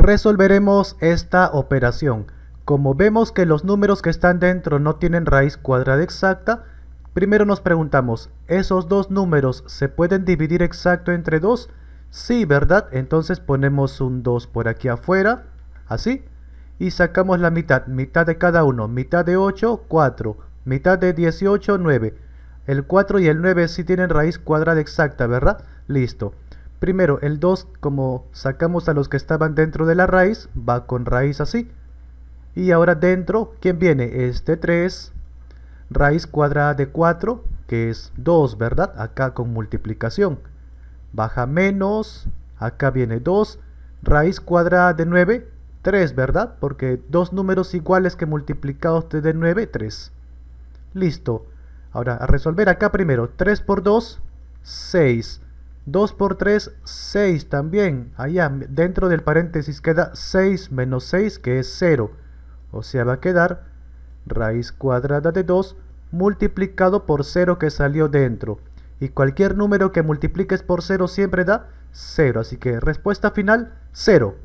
Resolveremos esta operación. Como vemos que los números que están dentro no tienen raíz cuadrada exacta, primero nos preguntamos, ¿esos dos números se pueden dividir exacto entre dos? Sí, ¿verdad? Entonces ponemos un 2 por aquí afuera, así, y sacamos la mitad, mitad de cada uno, mitad de 8, 4, mitad de 18, 9. El 4 y el 9 sí tienen raíz cuadrada exacta, ¿verdad? Listo. Primero, el 2, como sacamos a los que estaban dentro de la raíz, va con raíz así. Y ahora dentro, ¿quién viene? Este 3, raíz cuadrada de 4, que es 2, ¿verdad? Acá con multiplicación. Baja menos, acá viene 2, raíz cuadrada de 9, 3, ¿verdad? Porque dos números iguales que multiplicados de 9, 3. Listo. Ahora, a resolver acá primero, 3 por 2, 6. 2 por 3, 6 también. Allá, dentro del paréntesis queda 6 menos 6, que es 0. O sea, va a quedar raíz cuadrada de 2 multiplicado por 0 que salió dentro. Y cualquier número que multipliques por 0 siempre da 0. Así que respuesta final, 0.